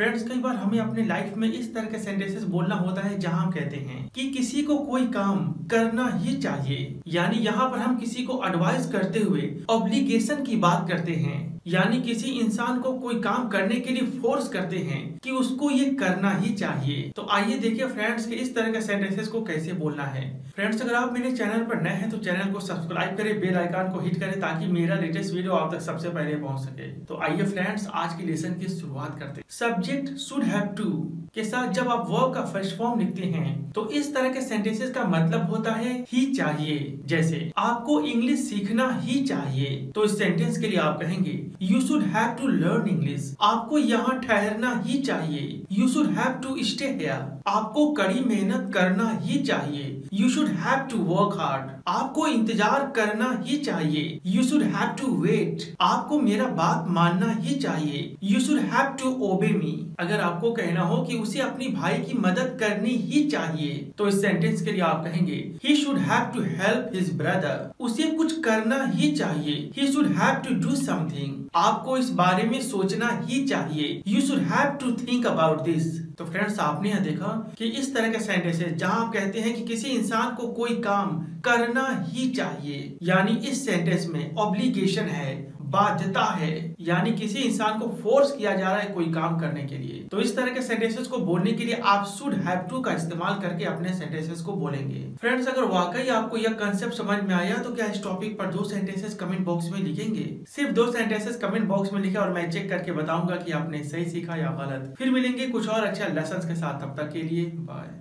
Friends कई बार हमें अपने लाइफ में इस तरह के सेंटेंसेस बोलना होता है जहाँ हम कहते हैं कि किसी को कोई काम करना ही चाहिए। यानी यहाँ पर हम किसी को एडवाइस करते हुए ऑब्लिगेशन की बात करते हैं। यानी किसी इंसान को कोई काम करने के लिए फोर्स करते हैं कि उसको ये करना ही चाहिए। तो आइए देखिए फ्रेंड्स के इस तरह के सेंटेंसेस को कैसे बोलना है। फ्रेंड्स अगर आप मेरे चैनल पर नए हैं तो चैनल को सब्सक्राइब करें बेल आइकन को हिट करें, ताकि मेरा लेटेस्ट वीडियो आप तक सबसे पहले पहुँच सके। तो आइए फ्रेंड्स आज की लेसन की शुरुआत करते सब्जेक्ट शुड हैव टू के साथ जब आप वर्ब का फ़र्स्ट फॉर्म लिखते हैं तो इस तरह के सेंटेंसेस का मतलब होता है ही चाहिए। जैसे, आपको इंग्लिश सीखना ही चाहिए। तो इस सेंटेंस के लिए आप कहेंगे you should have to learn English आपको यहाँ ठहरना ही चाहिए। You should have to stay here आपको कड़ी मेहनत करना ही चाहिए। You should have to work hard आपको इंतज़ार करना ही चाहिए। You should have to wait आपको मेरा बात मानना ही चाहिए। You should have to obey मी अगर आपको कहना हो कि उसे अपनी भाई की मदद करनी ही चाहिए तो इस सेंटेंस के लिए आप कहेंगे he should have to help his brother उसे कुछ करना ही चाहिए। He should have to do something आपको इस बारे में सोचना ही चाहिए। You should have to think about this तो फ्रेंड्स आपने यहाँ देखा कि इस तरह के है, जहाँ आप कहते हैं कि किसी इंसान को कोई काम करना ही चाहिए। यानी इस सेंटेंस में ऑब्लिगेशन है बाध्यता है, यानी किसी इंसान को फोर्स किया जा रहा है कोई काम करने के लिए। तो इस तरह के सेंटेंसेस को बोलने के लिए आप शुड हैव टू का इस्तेमाल करके अपने सेंटेंसेस को बोलेंगे। फ्रेंड्स अगर वाकई आपको यह कंसेप्ट समझ में आया तो क्या इस टॉपिक पर दो सेंटेंसेस कमेंट बॉक्स में लिखेंगे? सिर्फ़ दो सेंटेंसेस कमेंट बॉक्स में लिखे और मैं चेक करके बताऊँगा की आपने सही सीखा या गलत। फिर मिलेंगे कुछ और अच्छा लेसन के साथ। तब तक के लिए बाय